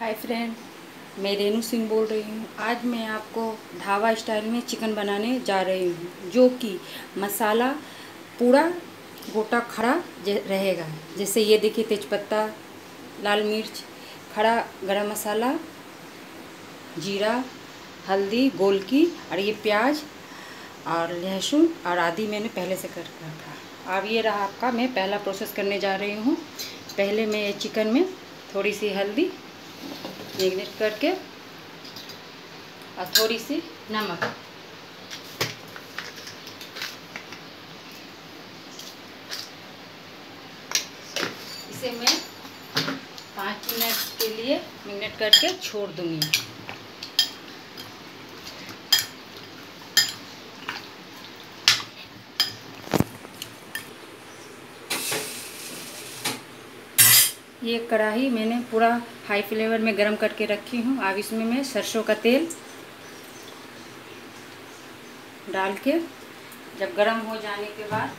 Hi friend, मैं रेनू सिंह बोल रही हूँ। आज मैं आपको ढाबा स्टाइल में चिकन बनाने जा रही हूँ, जो कि मसाला पूरा गोटा खड़ा रहेगा। जैसे ये देखिए, तेज़पत्ता, लाल मिर्च, खड़ा गरम मसाला, जीरा, हल्दी गोलकी और ये प्याज और लहसुन, और आदि मैंने पहले से कर रखा अब ये रहा आपका, मैं पहला प्रोसेस करने जा रही हूँ। पहले मैं चिकन में थोड़ी सी हल्दी मैगनेट करके और थोड़ी सी नमक। इसे मैं पाँच मिनट के लिए मैगनेट करके छोड़ दूँगी। ये कढ़ाई मैंने पूरा हाई फ्लेवर में गरम करके रखी हूँ। अब इसमें मैं सरसों का तेल डाल के, जब गरम हो जाने के बाद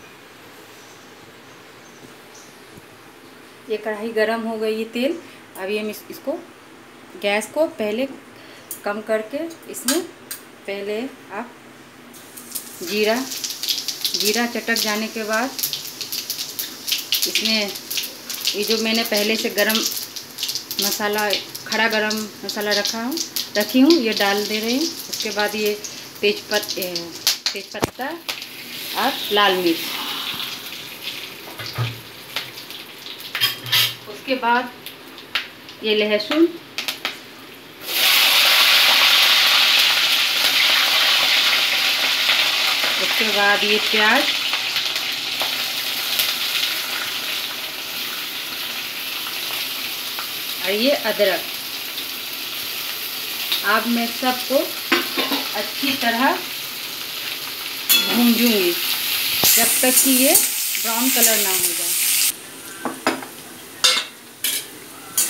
ये कढ़ाई गरम हो गई ये तेल। अब ये इसको, गैस को पहले कम करके इसमें पहले आप जीरा जीरा चटक जाने के बाद इसमें ये जो मैंने पहले से गरम मसाला, खड़ा गरम मसाला रखा हूँ, रखी हूँ, ये डाल दे रही हूँ। उसके बाद ये तेजपत तेजपत्ता और लाल मिर्च। उसके बाद ये लहसुन। उसके बाद ये प्याज। और ये अदरक। अब मैं सबको अच्छी तरह भूंजूँगी जब तक कि ये ब्राउन कलर ना हो जाए।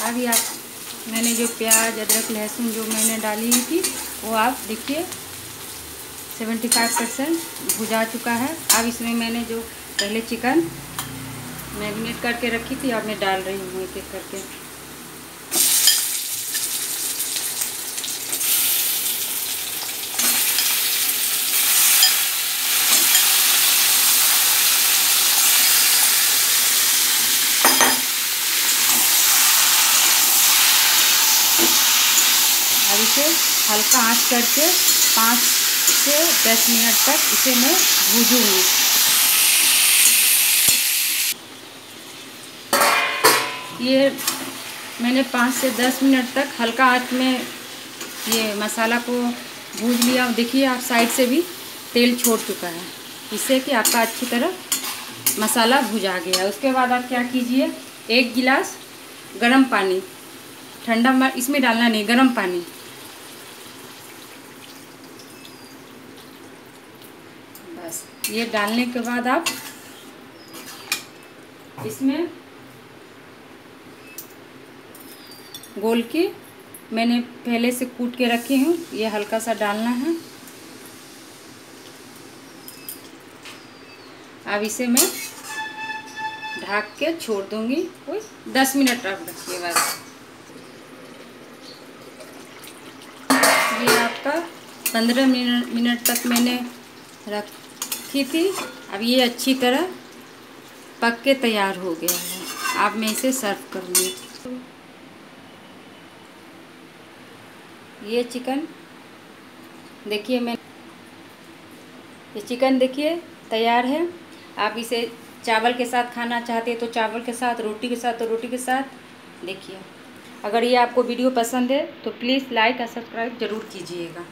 अभी आप, मैंने जो प्याज, अदरक, लहसुन जो मैंने डाली थी, वो आप देखिए 75 परसेंट भुजा चुका है। अब इसमें मैंने जो पहले चिकन मैरिनेट करके रखी थी, अब मैं डाल रही हूँ एक एक करके। अब हल्का आँच करके, पाँच से दस मिनट तक इसे मैं भूजूँगी। ये मैंने पाँच से दस मिनट तक हल्का आँच में ये मसाला को भूज लिया। देखिए आप साइड से भी तेल छोड़ चुका है, इससे कि आपका अच्छी तरह मसाला भुजा गया। उसके बाद आप क्या कीजिए, एक गिलास गरम पानी, ठंडा इसमें डालना नहीं, गरम पानी। बस, ये डालने के बाद आप इसमें गोल की, मैंने पहले से कूट के रखी हूँ, ये हल्का सा डालना है। अब इसे मैं ढक के छोड़ दूँगी। कोई दस मिनट रख रखिए बस। ये आपका पंद्रह मिनट मिनट तक मैंने रखी थी, अब ये अच्छी तरह पक के तैयार हो गया है। अब मैं इसे सर्व करूँगी ये चिकन, देखिए मैं, ये चिकन देखिए, तैयार है। आप इसे चावल के साथ खाना चाहते हैं तो चावल के साथ, रोटी के साथ तो रोटी के साथ, देखिए। अगर ये आपको वीडियो पसंद है तो प्लीज़ लाइक और सब्सक्राइब ज़रूर कीजिएगा।